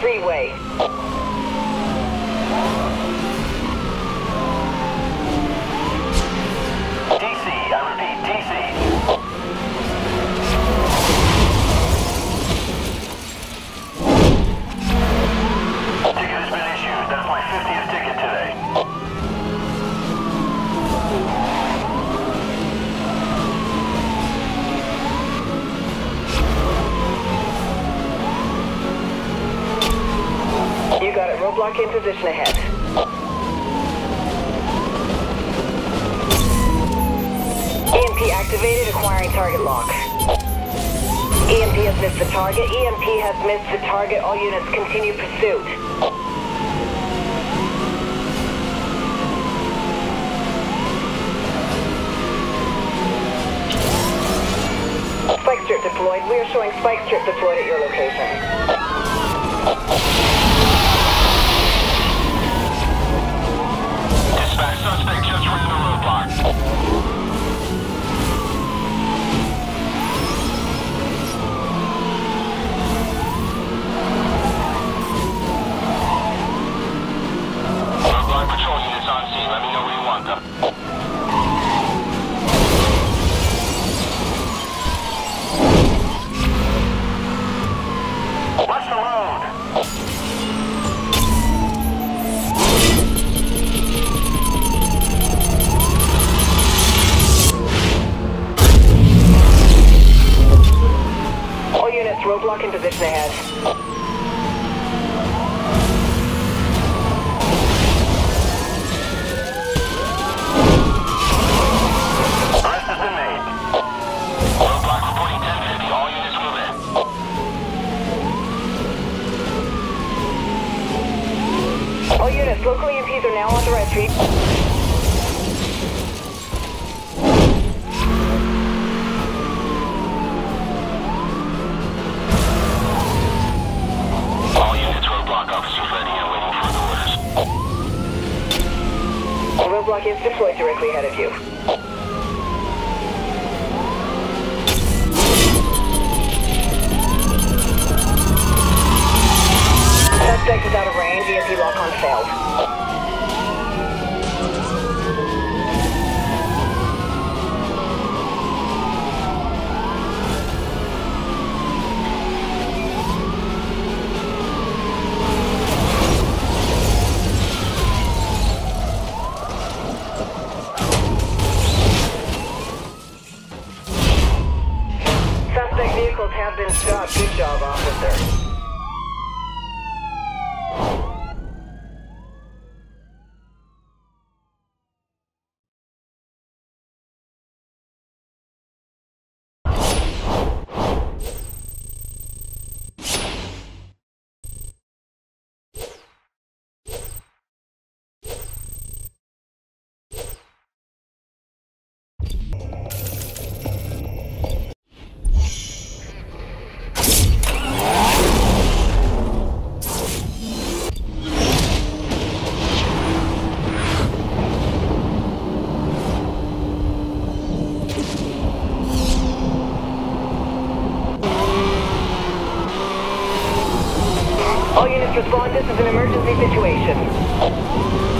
freeway. Roadblock in position ahead. EMP activated, acquiring target lock. EMP has missed the target. EMP has missed the target. All units continue pursuit. Spike strip deployed. We are showing spike strip deployed at your location. Roadblock reporting 1050. All units local EMPs are now on the to reach. Is deployed directly ahead of you. Suspect is Suspect vehicles have been stopped. Good job, officer. All units respond. This is an emergency situation.